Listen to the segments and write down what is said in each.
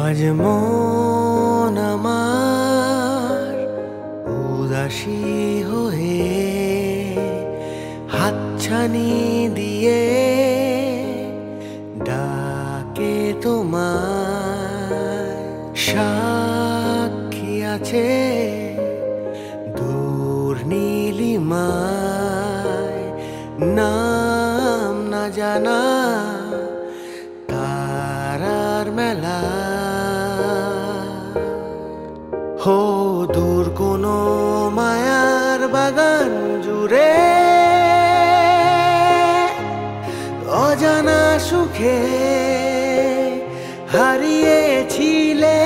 আজ মন আমার উদাসী হয়ে হাতছানি দিয়ে ডাকে তোমার সাক্ষী আছে দূর নীলিমায়। নাম না জানা মায়ার বাগান জুড়ে অজানা সুখে হারিয়েছিলে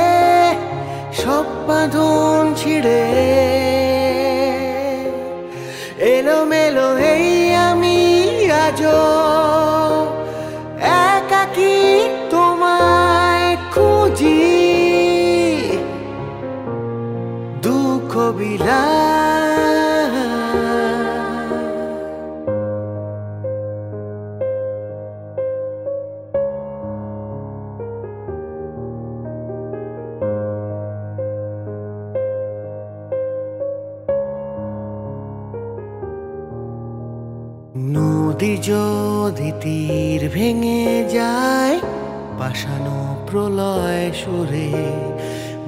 সব বাঁধন ছিড়ে। দুঃখ বিলা নদী যদি তীর ভেঙে যায় পাশানো প্রলয় সুরে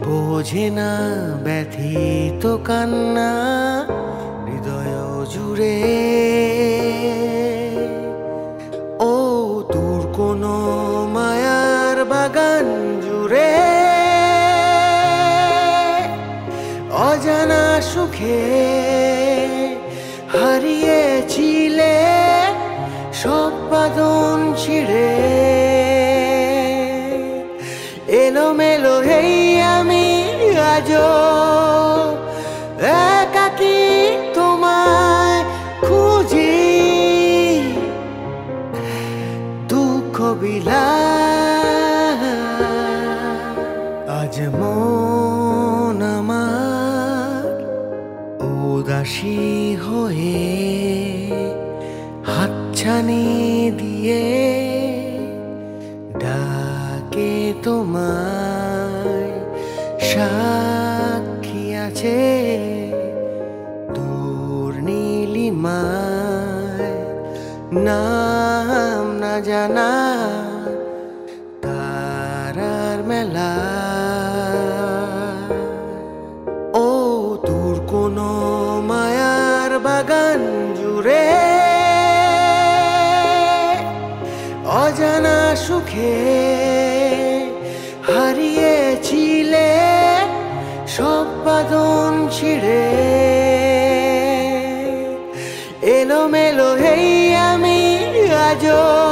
বোঝে না ব্যথিত কান্না, হৃদয় জুড়ে। ও তোর কোনো মায়ার বাগান জুড়ে। অজানা সুখে হারিয়েছিলে সব বাদন ছিড়ে। আজও একাকি তোমায় খুঁজি। দুঃখ বিলা আজ মন আমার উদাসী হয়ে হাতছানি দিয়ে সাক্ষী আছে দূর নীলিমায়। নাম না জানা তারার মেলা। ও দূর কোনো মায়ার বাগান জুড়ে অজানা সুখে হারিয়েছিলে সব বাদন ছিড়ে। এলোমেলো হেই আমি আজও